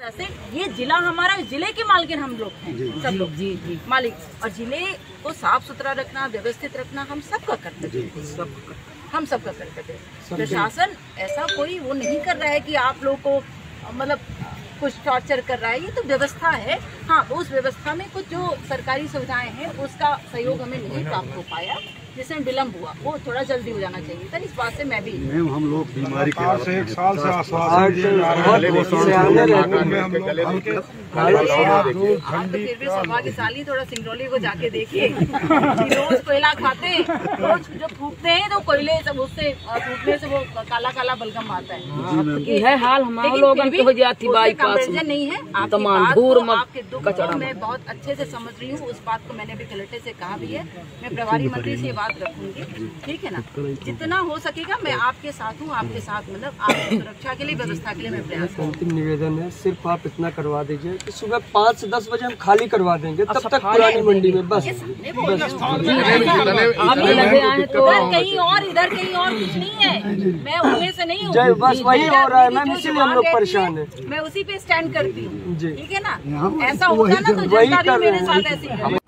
ऐसे ये जिला हमारा ज़िले के मालकिन हम लोग हैं सब लोग। जी जी। मालिक। और ज़िले को साफ़ सुथरा रखना व्यवस्थित रखना हम सबका कर्तव्य है। सब हम सबका कर्तव्य है। प्रशासन ऐसा कोई वो नहीं कर रहा है कि आप लोग को मतलब कुछ टॉर्चर कर रहा है। ये तो व्यवस्था है। हाँ उस व्यवस्था में कुछ जो सरकारी सुविधाएँ हैं उसका सहयोग हमें नहीं प्राप्त हो पाया। जिसमें विलम्ब हुआ वो थोड़ा जल्दी हो जाना चाहिए। था इस बात से मैं भी मैम हम लोग बीमारी के से एक साल से आश्वासन दिए जा रहे से आने रहने में हम लोग हल्के आप तो फिर भी सौभाग्यशाली थोड़ा सिंगरौली को जाके देखिए। रोज कोयला खाते हैं रोज जो फूकते हैं तो कोयले सब उससे फूकने से वो काला काला बलगम आता है। है हाल हमारे लोगों की हो जाती बाईपास नहीं है। तमाम आपके दुख को मैं बहुत अच्छे से समझ रही हूँ। उस बात को मैंने भी कलेक्टर से कहा भी है। मैं प्रभारी मंत्री से बात रखूँगी। ठीक है ना? जितना हो सकेगा मैं आपके साथ हूँ आपके साथ मतलब आपकी सुरक्षा के लिए व्यवस्था के लिए मैं प्रयास अंतिम निवेदन है सिर्फ़ आप इतना करवा दीजिए कि सुबह पाँच से दस बजे हम खाली करवा देंगे तब तक पुरानी मंडी में बस। आए तो कहीं और इधर कहीं और कुछ नहीं है। मैं उनमें से नहीं हूँ। बस वही हो रहा है, मैम, इसीलिए हम लोग परेशान हैं। मैं उसी पे स्टैंड करती हूँ। ठीक है ना? ऐसा होता ना तो जनता भी मेरे साथ ऐसी है।